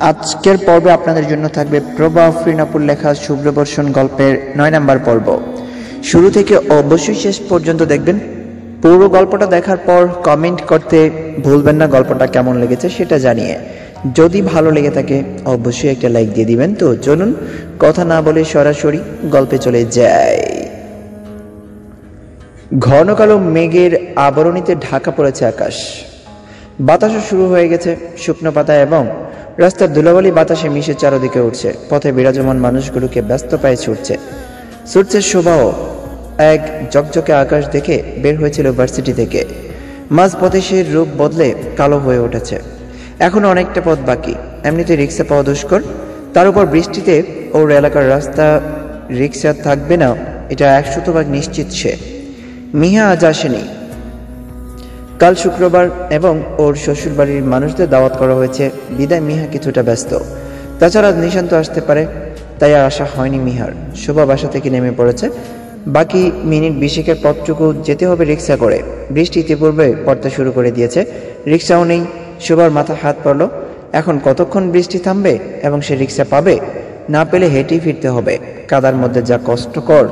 আজকের পর্বে আপনাদের জন্য থাকবে প্রভা ফ্রিনাপুর লেখা শুভ্রবর্ষণ গল্পের নয় নাম্বার পর্ব। শুরু থেকে অবশ্যই শেষ পর্যন্ত দেখবেন। পুরো গল্পটা দেখার পর কমেন্ট করতে ভুলবেন না গল্পটা কেমন লেগেছে সেটা জানিয়ে। যদি ভালো লেগে থাকে, অবশ্যই একটা লাইক দিয়ে দিবেন। তো চলুন, কথা না বলে সরাসরি গল্পে চলে যায় ঘন কালো মেঘের আবরণীতে ঢাকা পড়েছে আকাশ। বাতাসও শুরু হয়ে গেছে শুকনো পাতা এবং রাস্তার ধুলাবালি বাতাসে মিশে চারদিকে উঠছে। পথে বিরাজমান মানুষগুলোকে ব্যস্ত পায়ে ছুটছে। ছুটছে শোভাও। এক জকজকে আকাশ দেখে বের হয়েছিল ভার্সিটি থেকে। মাঝ পথে সে রূপ বদলে কালো হয়ে উঠেছে। এখনও অনেকটা পথ বাকি। এমনিতে রিক্সা পাওয়া দুষ্কর। তার উপর বৃষ্টিতে ওর এলাকার রাস্তা রিক্সা থাকবে না, এটা একশো ভাগ নিশ্চিত সে। মিহা আজ আসেনি। কাল শুক্রবার এবং ওর শ্বশুরবাড়ির মানুষদের দাওয়াত করা হয়েছে। বিদায়, মিহা কিছুটা ব্যস্ত। তাছাড়া নিশান্ত আসতে পারে, তাই আর আশা হয়নি মিহার। শোভা বাসা থেকে নেমে পড়েছে। বাকি মিনিট বিশেকের পথটুকু যেতে হবে রিক্সা করে। বৃষ্টি ইতিপূর্বে পড়তে শুরু করে দিয়েছে। রিক্সাও নেই, শোভার মাথা হাত পড়ল। এখন কতক্ষণ বৃষ্টি থামবে এবং সে রিক্সা পাবে? না পেলে হেঁটেই ফিরতে হবে। কাদার মধ্যে যা কষ্টকর।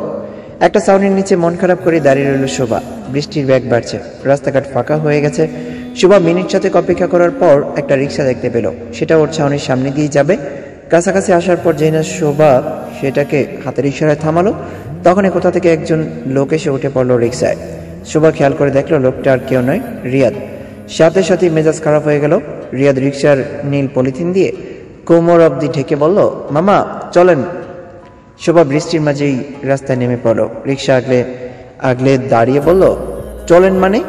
একটা ছাউনির নিচে মন খারাপ করে দাঁড়িয়ে রইল শোভা। বৃষ্টির ব্যাগ বাড়ছে। রাস্তাঘাট ফাঁকা হয়ে গেছে। শোভা মিনিট সাথে অপেক্ষা করার পর একটা রিক্সা দেখতে পেল। সেটা ওর ছাউনির সামনে দিয়ে যাবে। কাছাকাছি আসার পর যেই না শোভা সেটাকে হাতের ইশারায় থামালো, তখনই কোথা থেকে একজন লোক এসে উঠে পড়ল রিক্সায় শোভা খেয়াল করে দেখল লোকটা আর কেউ নয়, রিয়াদ। সাথে সাথে মেজাজ খারাপ হয়ে গেল। রিয়াদ রিক্সার নীল পলিথিন দিয়ে কোমর অবধি ঢেকে বলল, মামা, চলেন। শোভা বৃষ্টির মাঝেই রাস্তায় নেমে পড়ল। রিক্সা আগলে আগলে দাঁড়িয়ে বলল, চলেন মানে?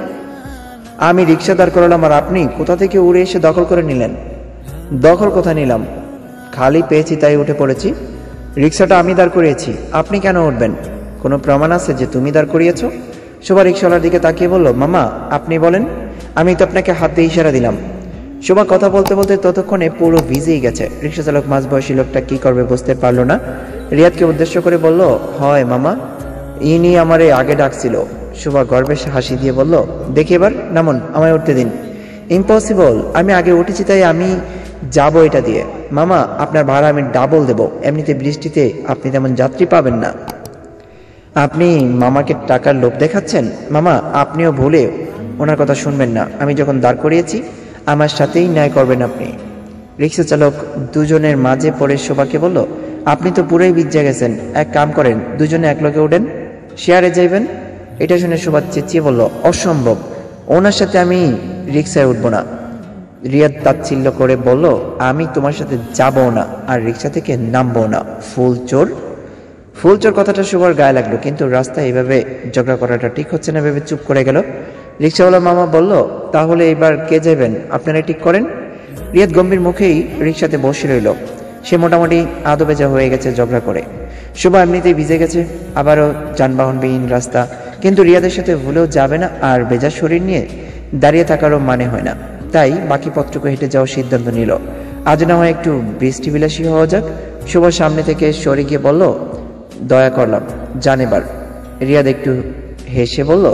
আমি রিক্সা দাঁড় করালাম আর আপনি কোথা থেকে উড়ে এসে দখল করে নিলেন? দখল কোথা নিলাম? খালি পেয়েছি তাই উঠে পড়েছি। রিক্সাটা আমি দাঁড় করিয়েছি। আপনি কেন উঠবেন? কোনো প্রমাণ আছে যে তুমি দাঁড় করিয়েছ? শোভা রিক্সাওয়ালার দিকে তাকিয়ে বলল, মামা, আপনি বলেন, আমি তো আপনাকে হাত ইশারা দিলাম। শোভা কথা বলতে বলতে ততক্ষণে পুরো ভিজেই গেছে। রিক্সা চালক মাঝবয়সী লোকটা কি করবে বুঝতে পারল না। রিয়াদকে উদ্দেশ্য করে বলল, হয় মামা। ইনি আমারে আগে ডাকছিল। শোভা গর্বে হাসি দিয়ে বলল, দেখি এবার, নামুন, আমায় উঠতে দিন। ইম্পসিবল আমি আগে উঠেছি তাই আমি যাব এটা দিয়ে। মামা, আপনার ভাড়া আমি ডাবল দেব। এমনিতে বৃষ্টিতে আপনি তেমন যাত্রী পাবেন না। আপনি মামাকে টাকার লোভ দেখাচ্ছেন? মামা, আপনিও ভুলে ওনার কথা শুনবেন না। আমি যখন দাঁড় করিয়েছি, আমার সাথেই ন্যায় করবেন আপনি। রিক্সা চালক দুজনের মাঝে পড়ে শোভাকে বলল, আপনি তো পুরোই বিজ্জা গেছেন। এক কাম করেন, দুজনে এক উঠেন। শেয়ারে যাইবেন? এটা শুনে শোভা চেঁচিয়ে বলল, অসম্ভব। ওনার সাথে আমি রিক্সায় উঠবো না। রিয়াদ তাচ্ছিল্য করে বলল, আমি তোমার সাথে যাব না আর রিক্সা থেকে নামবো না। ফুল চোর। ফুল চোর কথাটা শোভার গায়ে লাগল, কিন্তু রাস্তায় এইভাবে ঝগড়া করাটা ঠিক হচ্ছে না ভেবে চুপ করে গেল। রিক্সাওয়ালা মামা বলল, তাহলে এবার কে যাবেন আপনারা ঠিক করেন? রিয়াদ গম্ভীর মুখেই রিক্সাতে বসে রইল। সে মোটামুটি আদো বেজা হয়ে গেছে ঝগড়া করে। শোভা এমনিতেই ভিজে গেছে, আবারও যানবাহনবিহীন রাস্তা। কিন্তু রিয়াদের সাথে ভুলেও যাবে না আর বেজা শরীর নিয়ে দাঁড়িয়ে থাকারও মানে হয় না। তাই বাকি পথটুকু হেঁটে যাওয়ার সিদ্ধান্ত নিল। আজ না হয় একটু বৃষ্টি বিলাসী হওয়া যাক। শোভা সামনে থেকে সরে গিয়ে বলল, দয়া করলাম জান এবার। রিয়াদ একটু হেসে বলল,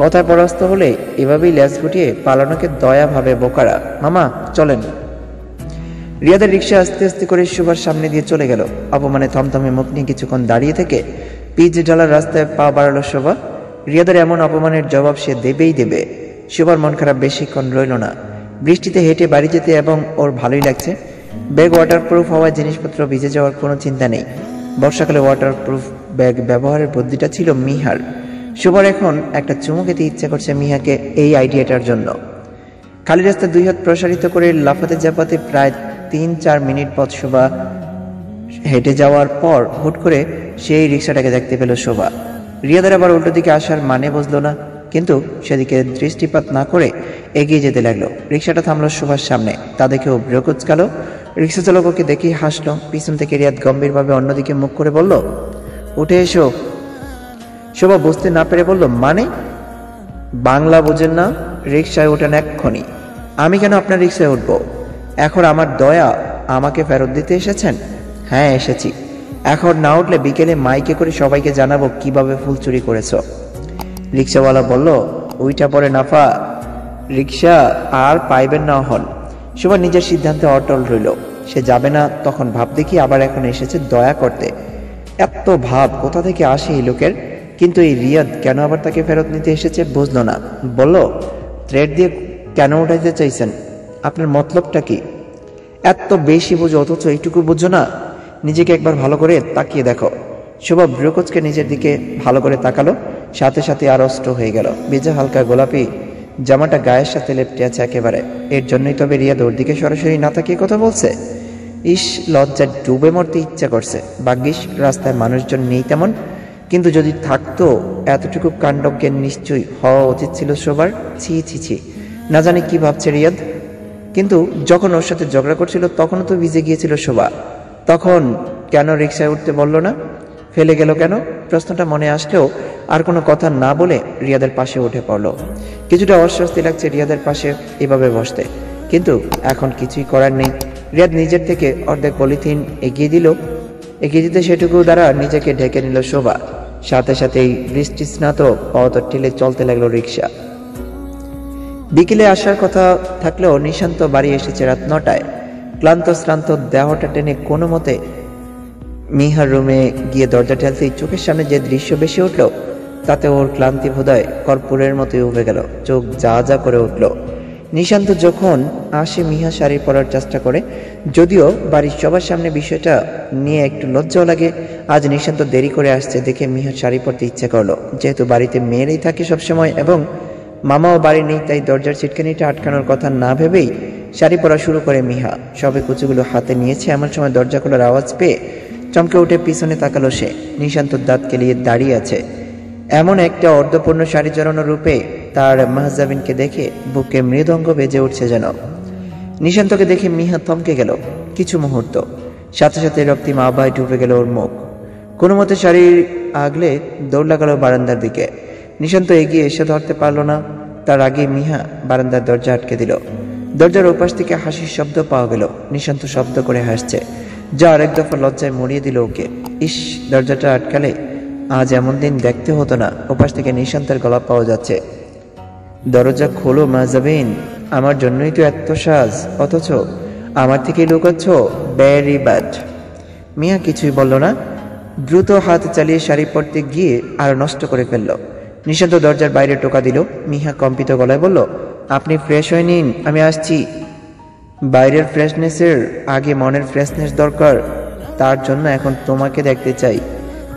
কথায় পরাস্ত হলে এভাবেই ল্যাস গুটিয়ে পালানোকে দয়া ভাবে বোকারা। মামা, চলেন। রিয়াদের রিক্সা আস্তে আস্তে করে শোভার সামনে দিয়ে চলে গেল। অপমানে থমথমে মুখ নিয়ে কিছুক্ষণ দাঁড়িয়ে থেকে পিচ ঢালার রাস্তায় পা বাড়ালো শোভা। রিয়াদের এমন অপমানের জবাব সে দেবেই দেবে। শোভার মন খারাপ বেশিক্ষণ রইল না। বৃষ্টিতে হেঁটে বাড়ি যেতে এবং ওর ভালোই লাগছে। ব্যাগ ওয়াটারপ্রুফ হওয়ায় জিনিসপত্র ভিজে যাওয়ার কোনো চিন্তা নেই। বর্ষাকালে ওয়াটারপ্রুফ ব্যাগ ব্যবহারের বুদ্ধিটা ছিল মিহার। শোভার এখন একটা চুমু খেতে ইচ্ছা করছে মিহাকে এই আইডিয়াটার জন্য। খালি রাস্তায় দুই হাত প্রসারিত করে লাফাতে জাপাতে প্রায় তিন চার মিনিট পথ শোভা হেঁটে যাওয়ার পর হুট করে সেই রিক্সাটাকে দেখতে পেল শোভা। রিয়াদের আবার উল্টো দিকে আসার মানে বুঝলো না, কিন্তু সেদিকে দৃষ্টিপাত না করে এগিয়ে যেতে লাগল। রিক্সাটা থামলো শোভার সামনে। তা দেখে ও ব্রকুচকালো রিক্সা চালক ওকে দেখেই হাসলো। পিছন থেকে রিয়াদ গম্ভীরভাবে অন্যদিকে মুখ করে বলল, উঠে এসো। শোভা বুঝতে না পেরে বলল মানে? বাংলা বোঝেন না, রিক্সায় ওঠেন এক্ষুনি। আমি কেন আপনার রিক্সায় উঠব? এখন আমার দয়া আমাকে ফেরত দিতে এসেছেন? হ্যাঁ এসেছি। এখন না উঠলে বিকেলে মাইকে করে সবাইকে জানাব কীভাবে ফুল চুরি করেছ। রিক্সাওয়ালা বলল, ওইটা পরে নাফা, রিক্সা আর পাইবেন না হন শোভা নিজের সিদ্ধান্তে অটল রইল। সে যাবে না, তখন ভাব দেখি আবার এখন এসেছে দয়া করতে। এত ভাব, কোথা থেকে আসে এই লোকের? কিন্তু এই রিয়াদ কেন আবার তাকে ফেরত নিতে এসেছে বুঝলো না। বলল, থ্রেড দিয়ে কেন উঠাইতে চাইছেন? আপনার মতলবটা কি? এত বেশি বোঝো, অথচ এইটুকু বুঝো না। নিজেকে একবার ভালো করে তাকিয়ে দেখো। শোভা ব্রুকোচকে নিজের দিকে ভালো করে তাকালো, সাথে সাথে অস্ত্র হয়ে গেল। বেজা হালকা গোলাপি জামাটা গায়ের সাথে লেপটে আছে একেবারে। এর জন্যই তবে রিয়াদ ওর দিকে সরাসরি না তাকিয়ে কথা বলছে। ইস লজ্জা ডুবে মরতে ইচ্ছা করছে। ভাগ্যিস, রাস্তায় মানুষজন নেই তেমন। কিন্তু যদি থাকতো, এতটুকু কাণ্ডজ্ঞান নিশ্চয়ই হওয়া উচিত ছিল সবার ছি ছি ছি। না জানি কি ভাবছে রিয়াদ। কিন্তু যখন ওর সাথে ঝগড়া করছিল, তখনও তো ভিজে গিয়েছিল শোভা। তখন কেন রিক্সায় উঠতে বলল না? ফেলে গেল কেন? প্রশ্নটা মনে আসলেও আর কোনো কথা না বলে রিয়াদের পাশে উঠে পড়ল। কিছুটা অস্বস্তি লাগছে রিয়াদের পাশে এভাবে বসতে। কিন্তু এখন কিছুই করার নেই। রিয়াদ নিজের থেকে অর্ধেক পলিথিন এগিয়ে দিল। এগিয়ে দিতে সেটুকু দ্বারা নিজেকে ঢেকে নিল শোভা। সাথে সাথেই বৃষ্টি স্নাত পথ ঠেলে চলতে লাগল রিক্সা বিকেলে আসার কথা থাকলেও নিশান্ত বাড়ি এসেছে রাত নটায়। ক্লান্ত, শ্রান্ত দেহটা টেনে কোনো মতে মিহার রুমে গিয়ে দরজা ঠেলতেই চোখের সামনে যে দৃশ্য বেশি উঠল, তাতে ওর ক্লান্তি বোধয় কর্পূরের মতোই উঠে গেল। চোখ যা যা করে উঠল। নিশান্ত যখন আসে মিহা শাড়ি পরার চেষ্টা করে, যদিও বাড়ির সবার সামনে বিষয়টা নিয়ে একটু লজ্জাও লাগে, আজ নিশান্ত দেরি করে আসছে দেখে মিহা শাড়ি পরতে ইচ্ছে করল। যেহেতু বাড়িতে মেয়েরাই থাকে সবসময় এবং মামাও বাড়ি নেই, তাই দরজার ছিটকানিটা আটকানোর কথা না ভেবেই শাড়ি পরা শুরু করে মিহা। সবে কুচুগুলো হাতে নিয়েছে, এমন সময় দরজা খোলার আওয়াজ পেয়ে চমকে উঠে পিছনে তাকালো সে। নিশান্তর দাঁত কেলিয়ে দাঁড়িয়ে আছে। এমন একটা অর্ধপূর্ণ শাড়ি জড়ানো রূপে তার মাহজাবিনকে দেখে বুকে মৃদঙ্গ বেজে উঠছে যেন। নিশান্তকে দেখে মিহা থমকে গেল কিছু মুহূর্ত। সাথে সাথে রক্তিম আবায় ডুবে গেল ওর মুখ। কোনো মতে শাড়ির আগলে দৌড় লাগালো বারান্দার দিকে। নিশান্ত এগিয়ে এসে ধরতে পারল না। তার আগে মিহা বারান্দার দরজা আটকে দিল। দরজার ওপাশ থেকে হাসির শব্দ পাওয়া গেল। নিশান্ত শব্দ করে হাসছে। যা আরেক দফা লজ্জায় মরিয়ে দিল ওকে। ইস, দরজাটা আটকালে আজ এমন দিন দেখতে হতো না। ওপাশ থেকে নিশান্তের গলা পাওয়া যাচ্ছে। দরজা খোলো মাজাবিন আমার জন্যই তো এত সাজ। অথচ আমার থেকে লুকাচ্ছ। ভ্যারি ব্যাড মিয়া কিছুই বলল না। দ্রুত হাত চালিয়ে শাড়ি পরতে গিয়ে আর নষ্ট করে ফেলল। নিশান্ত দরজার বাইরে টোকা দিল। মিহা কম্পিত গলায় বলল, আপনি ফ্রেশ হয়ে নিন, আমি আসছি। বাইরের ফ্রেশনেসের আগে মনের ফ্রেশনেস দরকার। তার জন্য এখন তোমাকে দেখতে চাই।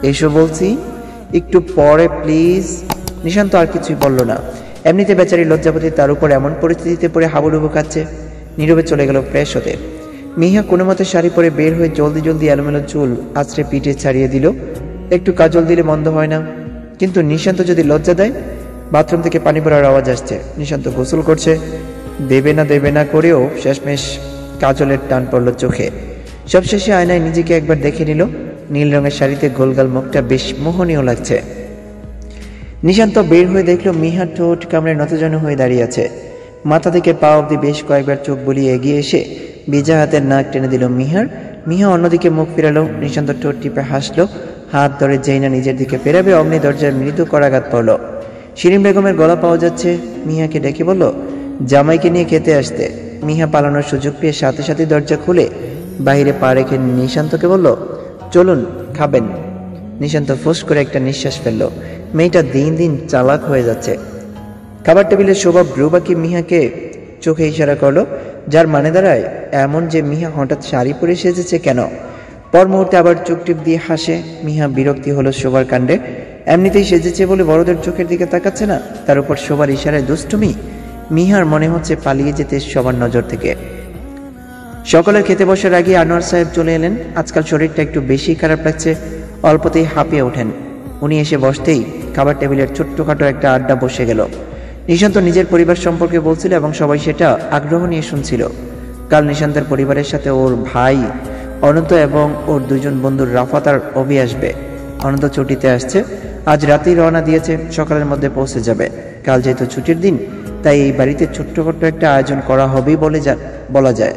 এসো বলছি, একটু পরে প্লিজ নিশান্ত আর কিছুই বলল না। এমনিতে বেচারি লজ্জাপতি তার উপর এমন পরিস্থিতিতে পড়ে হাবুডুবু খাচ্ছে। নীরবে চলে গেল ফ্রেশ হতে। মিহা কোনো মতে শাড়ি পরে বের হয়ে জলদি জলদি এলোমেলো চুল আছড়ে পিঠে ছাড়িয়ে দিল। একটু কাজল দিলে মন্দ হয় না। কিন্তু নিশান্ত যদি লজ্জা দেয়, বাথরুম থেকে পানি পড়ার আওয়াজ আসছে। নিশান্ত গোসল করছে। দেবে না দেবে না করেও শেষমেশ কাজলের টান পড়ল চোখে। সবশেষে আয়নায় নিজেকে একবার দেখে নিল। নীল রঙের শাড়িতে গোলগাল মুখটা বেশ মোহনীয় লাগছে। নিশান্ত বের হয়ে দেখল মিহা ঠোঁট কামড়ে নতজন হয়ে দাঁড়িয়ে আছে। মাথা থেকে পা অব্দি বেশ কয়েকবার চোখ বুলিয়ে এগিয়ে এসে ভিজা হাতের নাক টেনে দিল মিহার। মিহা অন্যদিকে মুখ ফিরালো। নিশান্ত ঠোঁট টিপে হাসলো। হাত ধরে যেই না নিজের দিকে ফেরাবে, অগ্নি দরজায় মৃদু করাঘাত পড়ল। শিরিন বেগমের গলা পাওয়া যাচ্ছে মিহাকে ডেকে বলল, জামাইকে নিয়ে খেতে আসতে। মিহা পালানোর সুযোগ পেয়ে সাথে সাথে দরজা খুলে বাইরে পা রেখে নিশান্তকে বলল, চলুন, খাবেন। নিশান্ত ফুস করে একটা নিঃশ্বাস ফেলল। মেয়েটা দিন দিন চালাক হয়ে যাচ্ছে। খাবার টেবিলে শোভা ব্রুবাকি মিহাকে চোখে ইশারা করল, যার মানে দাঁড়ায়, এমন যে মিহা হঠাৎ শাড়ি পরে সেজেছে কেন? পর মুহূর্তে আবার চোখ টিপ দিয়ে হাসে। মিহা বিরক্তি হলো শোবার কাণ্ডে। এমনিতেই সেজেছে বলে বড়দের চোখের দিকে তাকাচ্ছে না। তার উপর শোবার ইশারায় দুষ্টুমি। মিহার মনে হচ্ছে পালিয়ে যেতে সবার নজর থেকে। সকলের খেতে বসার আগে আনোয়ার সাহেব চলে এলেন। আজকাল শরীরটা একটু বেশি খারাপ লাগছে। অল্পতেই হাঁপিয়ে ওঠেন। উনি এসে বসতেই খাবার টেবিলের ছোট্টখাটো একটা আড্ডা বসে গেল। নিশান্ত নিজের পরিবার সম্পর্কে বলছিল এবং সবাই সেটা আগ্রহ নিয়ে শুনছিল। কাল নিশান্তের পরিবারের সাথে ওর ভাই অনন্ত এবং ওর দুজন বন্ধুর রাফাত আর অভি আসবে। অনন্ত ছুটিতে আসছে। আজ রাতেই রওনা দিয়েছে, সকালের মধ্যে পৌঁছে যাবে। কাল যেহেতু ছুটির দিন, তাই এই বাড়িতে ছোট্টখাট্ট একটা আয়োজন করা হবেই বলে যা, বলা যায়।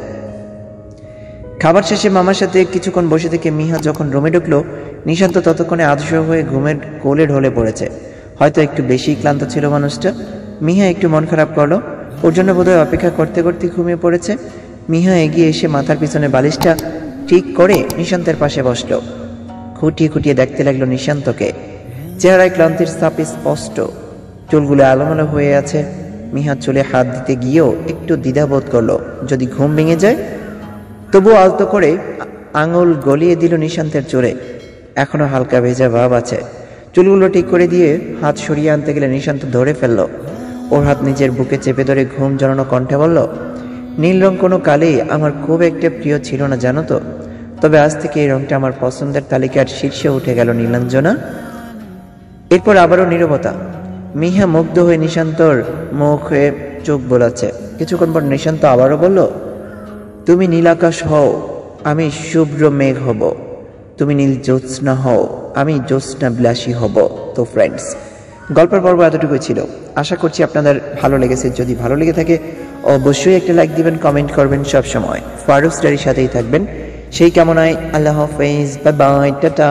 খাবার শেষে মামার সাথে কিছুক্ষণ বসে থেকে মিহা যখন রুমে ঢুকলো, নিশান্ত ততক্ষণে আদর্শ হয়ে ঘুমের কোলে ঢলে পড়েছে। হয়তো একটু বেশি ক্লান্ত ছিল মানুষটা। মিহা একটু মন খারাপ করল। ওর জন্য বোধহয় অপেক্ষা করতে করতে ঘুমিয়ে পড়েছে। মিহা এগিয়ে এসে মাথার পিছনে বালিশটা ঠিক করে নিশান্তের পাশে বসল। খুঁটিয়ে খুঁটিয়ে দেখতে লাগল নিশান্তকে। চেহারায় ক্লান্তির ছাপ স্পষ্ট। চুলগুলো আলোমালো হয়ে আছে। মিহা চুলে হাত দিতে গিয়েও একটু দ্বিধাবোধ করল। যদি ঘুম ভেঙে যায়? তবুও আলতো করে আঙুল গলিয়ে দিল নিশান্তের চুলে। এখনও হালকা ভেজা ভাব আছে। চুলগুলো ঠিক করে দিয়ে হাত সরিয়ে আনতে গেলে নিশান্ত ধরে ফেলল। ওর হাত নিজের বুকে চেপে ধরে ঘুম জড়ানো কণ্ঠে বলল নীল রং কোনো কালেই আমার খুব একটা প্রিয় ছিল না, জানো তো। তবে আজ থেকে এই রংটা আমার পছন্দের তালিকার শীর্ষে উঠে গেল নীলাঞ্জনা। এরপর আবারও নীরবতা। মিহা মুগ্ধ হয়ে নিশান্তর মুখে চোখ বোলাচ্ছে। কিছুক্ষণ পর নিশান্ত আবারও বলল, তুমি নীলাকাশ হও, আমি শুভ্র মেঘ হব। তুমি নীল জ্যোৎস্না হও, আমি জ্যোৎস্না বিলাসী হব, তো ফ্রেন্ডস গল্পের পর্ব এতটুকুই ছিল। আশা করছি আপনাদের ভালো লেগেছে। যদি ভালো লেগে থাকে, অবশ্যই একটা লাইক দিবেন কমেন্ট করবেন সব সময় ফারুক স্টারির সাথেই থাকবেন। সেই কামনায় আল্লাহ হাফেজ। Bye bye ta-ta.